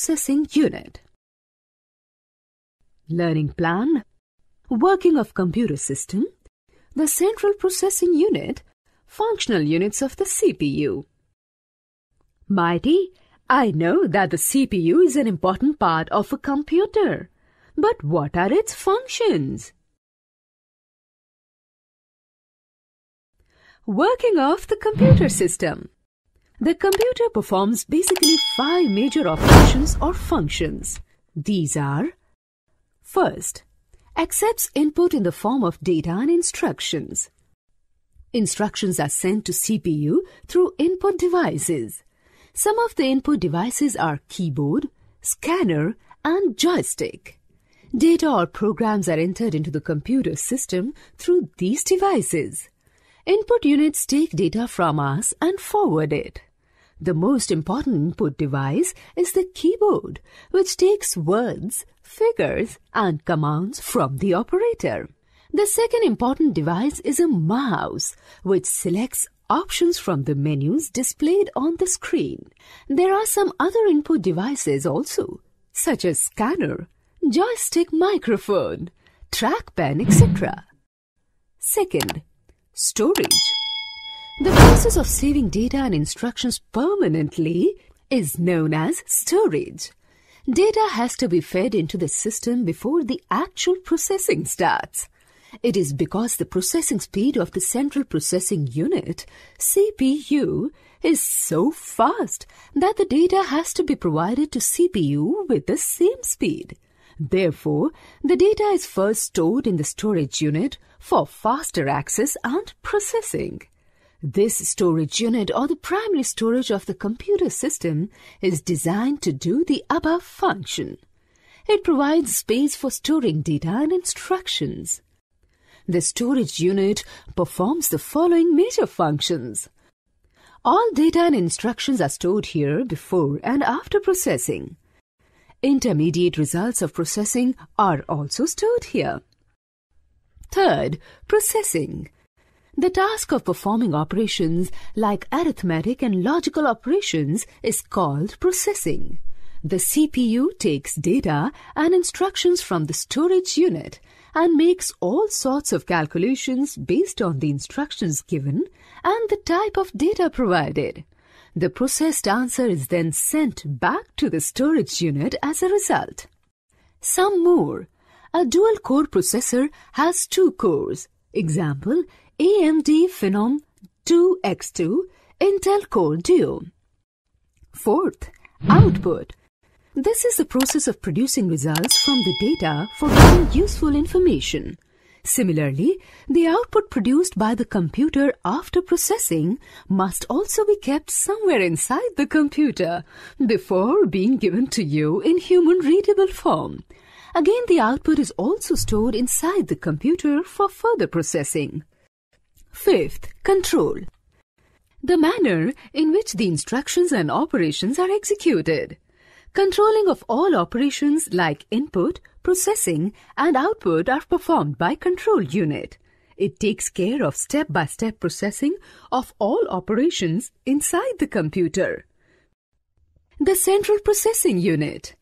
Processing Unit. Learning Plan Working of Computer System The Central Processing Unit Functional Units of the CPU Mighty, I know that the CPU is an important part of a computer. But what are its functions? Working of the computer system. The computer performs basically five major operations or functions. These are First, accepts input in the form of data and instructions. Instructions are sent to CPU through input devices. Some of the input devices are keyboard, scanner, and joystick. Data or programs are entered into the computer system through these devices. Input units take data from us and forward it. The most important input device is the keyboard, which takes words, figures, and commands from the operator. The second important device is a mouse, which selects options from the menus displayed on the screen. There are some other input devices also, such as scanner, joystick microphone, track pen, etc. Second, Storage. The process of saving data and instructions permanently is known as storage. Data has to be fed into the system before the actual processing starts. It is because the processing speed of the central processing unit, CPU, is so fast that the data has to be provided to CPU with the same speed. Therefore, the data is first stored in the storage unit for faster access and processing. This storage unit or the primary storage of the computer system is designed to do the above function. It provides space for storing data and instructions. The storage unit performs the following major functions. All data and instructions are stored here before and after processing. Intermediate results of processing are also stored here. Third, processing. The task of performing operations like arithmetic and logical operations is called processing. The CPU takes data and instructions from the storage unit and makes all sorts of calculations based on the instructions given and the type of data provided. The processed answer is then sent back to the storage unit as a result. Some more. A dual-core processor has two cores. Example, AMD Phenom 2X2 Intel Core Duo. Fourth, output. This is the process of producing results from the data for getting useful information. Similarly, the output produced by the computer after processing must also be kept somewhere inside the computer before being given to you in human readable form. Again, the output is also stored inside the computer for further processing. Fifth, control. The manner in which the instructions and operations are executed. Controlling of all operations like input, processing, and output are performed by control unit. It takes care of step-by-step -step processing of all operations inside the computer. The Central Processing Unit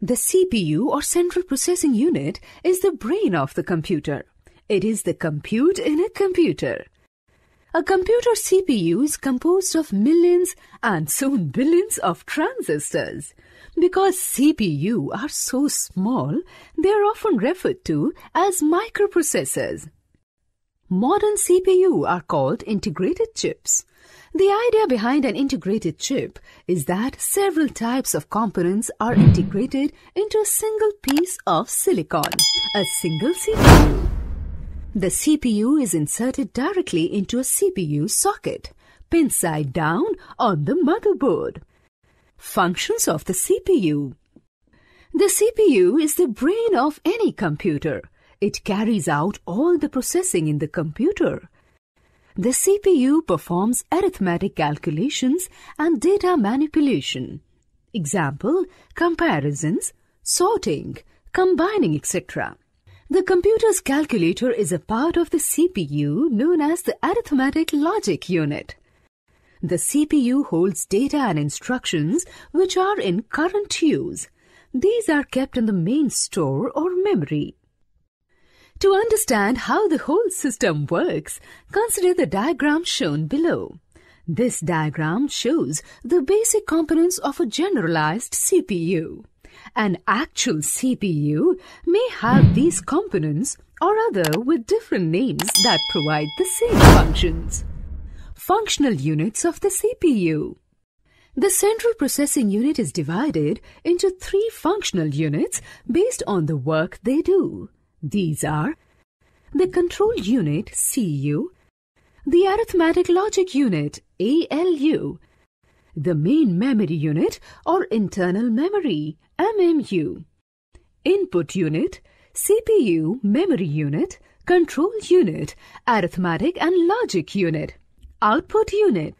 The CPU or Central Processing Unit is the brain of the computer. It is the compute in a computer. A computer CPU is composed of millions and soon billions of transistors. Because CPU are so small, they are often referred to as microprocessors. Modern CPU are called integrated chips. The idea behind an integrated chip is that several types of components are integrated into a single piece of silicon, a single CPU. The CPU is inserted directly into a CPU socket, pin side down on the motherboard. Functions of the CPU The CPU is the brain of any computer. It carries out all the processing in the computer. The CPU performs arithmetic calculations and data manipulation. Example, comparisons, sorting, combining, etc. The computer's calculator is a part of the CPU known as the arithmetic logic unit. The CPU holds data and instructions which are in current use. These are kept in the main store or memory. To understand how the whole system works, consider the diagram shown below. This diagram shows the basic components of a generalized CPU. An actual CPU may have these components or other with different names that provide the same functions. Functional units of the CPU. The central processing unit is divided into three functional units based on the work they do. These are the control unit CU, the arithmetic logic unit ALU, the main memory unit or internal memory MMU, input unit CPU memory unit, control unit, arithmetic and logic unit, output unit.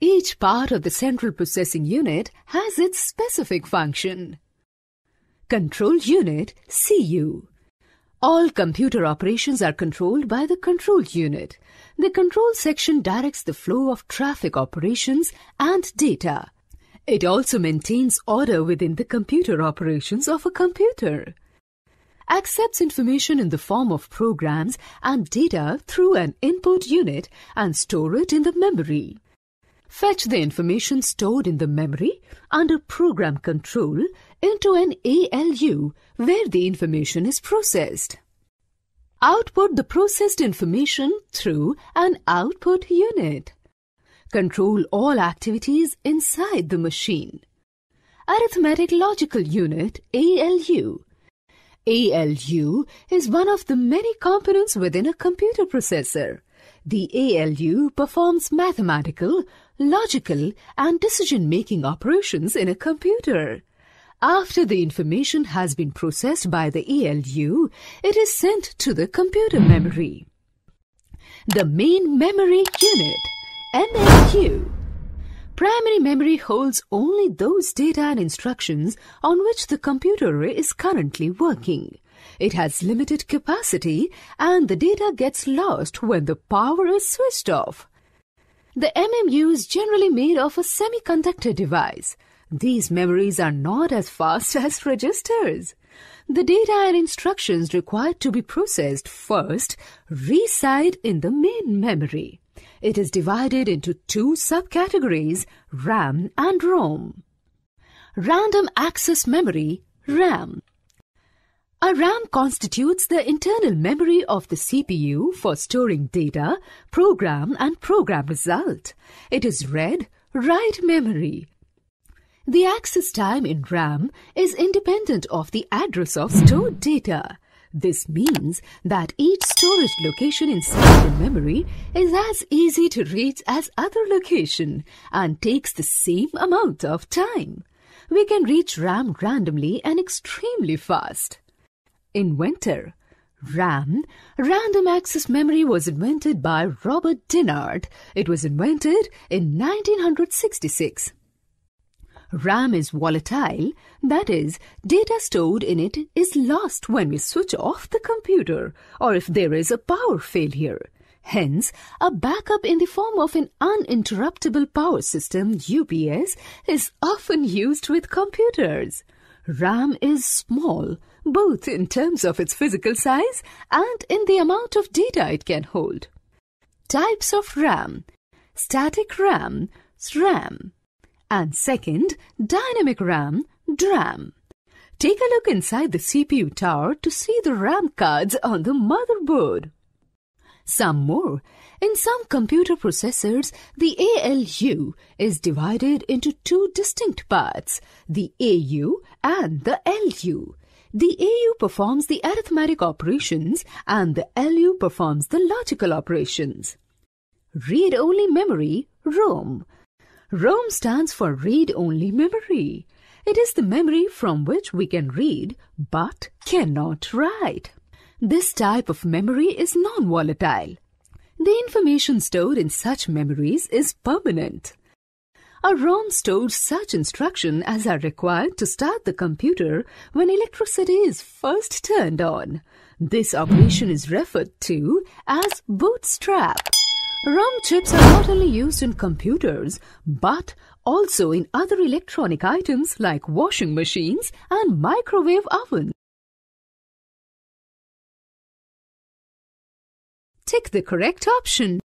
Each part of the central processing unit has its specific function. Control unit CU all computer operations are controlled by the control unit. The control section directs the flow of traffic operations and data. It also maintains order within the computer operations of a computer. Accepts information in the form of programs and data through an input unit and store it in the memory. Fetch the information stored in the memory under program control into an ALU where the information is processed. Output the processed information through an output unit. Control all activities inside the machine. Arithmetic Logical Unit ALU ALU is one of the many components within a computer processor. The ALU performs mathematical, logical, and decision-making operations in a computer. After the information has been processed by the ALU, it is sent to the computer memory. The main memory unit, MMU. Primary memory holds only those data and instructions on which the computer is currently working. It has limited capacity and the data gets lost when the power is switched off. The MMU is generally made of a semiconductor device. These memories are not as fast as registers. The data and instructions required to be processed first reside in the main memory. It is divided into two subcategories, RAM and ROM. Random Access Memory, RAM. A RAM constitutes the internal memory of the CPU for storing data, program and program result. It is read, write memory. The access time in RAM is independent of the address of stored data. This means that each storage location inside the memory is as easy to reach as other location and takes the same amount of time. We can reach RAM randomly and extremely fast. Inventor RAM, Random Access Memory was invented by Robert Dennard. It was invented in 1966. RAM is volatile, that is, data stored in it is lost when we switch off the computer or if there is a power failure. Hence, a backup in the form of an uninterruptible power system UPS is often used with computers. RAM is small, both in terms of its physical size and in the amount of data it can hold. Types of RAM Static RAM, SRAM. And second, Dynamic RAM, DRAM. Take a look inside the CPU tower to see the RAM cards on the motherboard. Some more. In some computer processors, the ALU is divided into two distinct parts, the AU and the LU. The AU performs the arithmetic operations and the LU performs the logical operations. Read-only memory, ROM. ROM stands for read-only memory. It is the memory from which we can read but cannot write. This type of memory is non-volatile. The information stored in such memories is permanent. A ROM stores such instructions as are required to start the computer when electricity is first turned on. This operation is referred to as bootstrap. RAM chips are not only used in computers but also in other electronic items like washing machines and microwave ovens. Tick the correct option.